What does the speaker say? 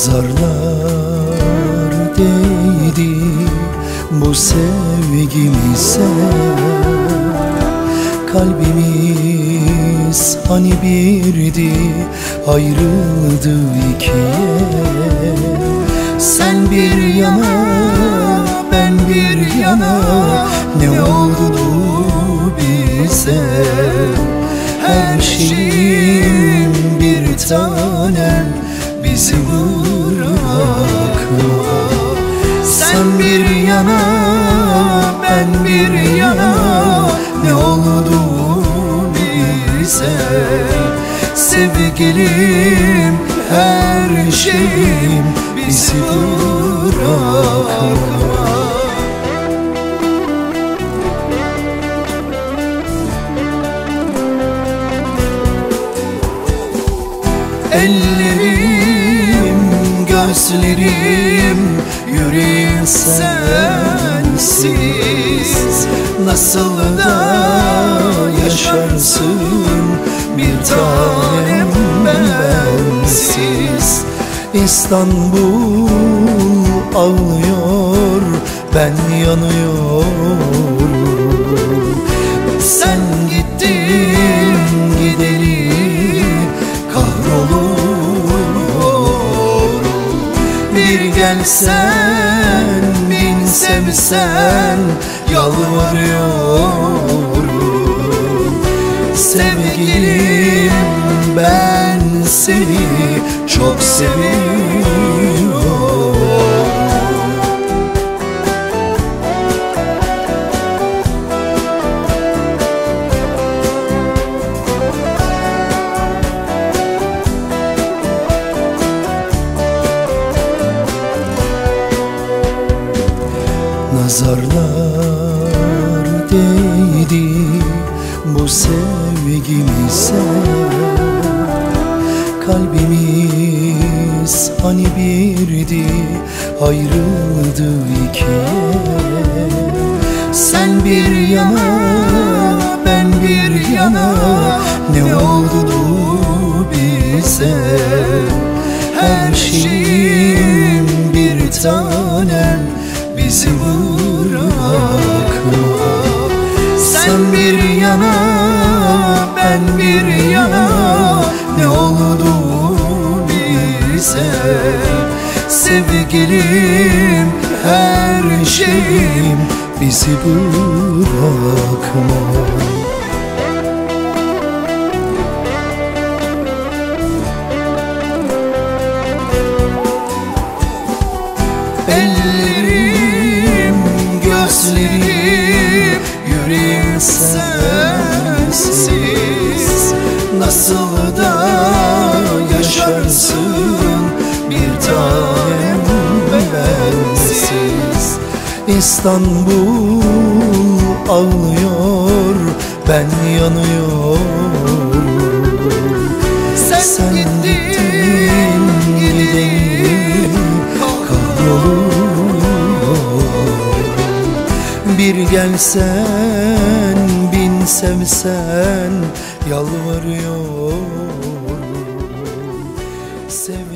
Nazarlar değdi bu sevgimize. Kalbimiz hani birdi ayrıldı ikiye. Sen bir yana ben bir yana ne oldu bize? Her şeyim bir tanem bizi bırakma Sen bir yana ben bir yana. Ne oldu bize Sevgilim her şeyim bizi bırakma Ellerim, gözlerim, yüreğim sensiz. Nasıl da yaşarsın bir tanem bensiz? İstanbul ağlıyor, ben yanıyorum. Sen Bir gelsen bin sevsen yalvarıyorum. Sevgilim ben seni çok seviyorum Nazarlar değdi. Bu sevgimize Kalbimiz hani birdi ayrıldı ikiye. Sen bir yana ben bir yana ne oldu bize? Her şeyim bir tanem bizi bırakma. Sen bir yana ben bir yana. Ne oldu bize? Sevgilim her şeyim bizi bırakma gözlerim, yüreğim sensiz. Nasıl da yaşarsın bir tanem bensiz? İstanbul ağlıyor, ben yanıyorum. Sen, gittin gelsen bin sevsen yalvarıyorum Sev